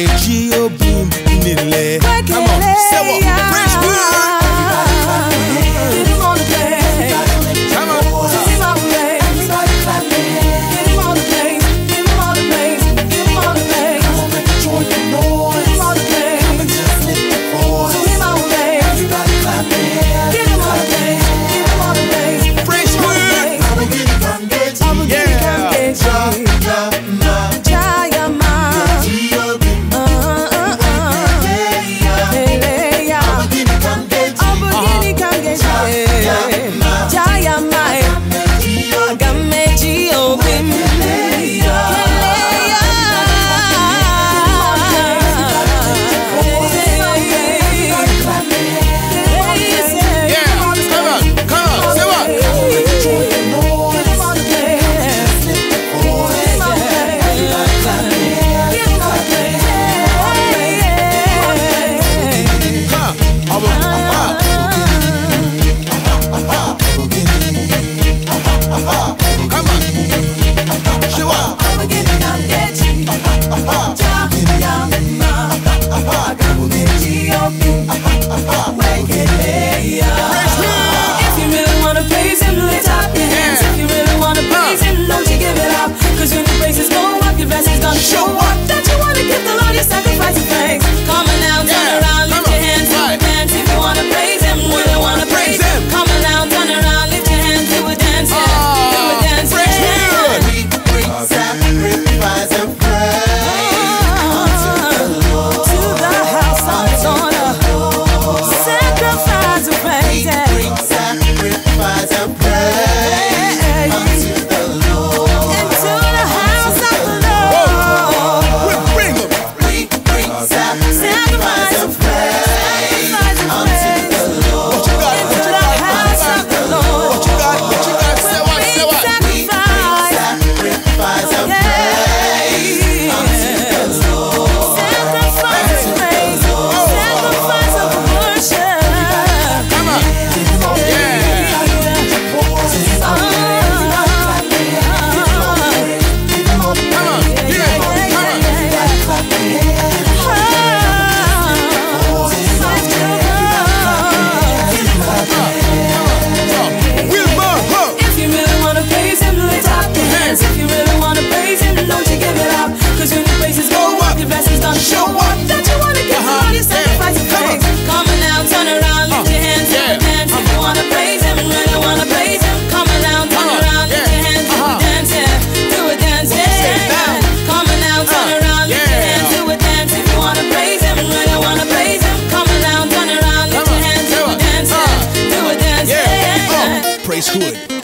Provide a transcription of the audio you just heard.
energia South. praise hood.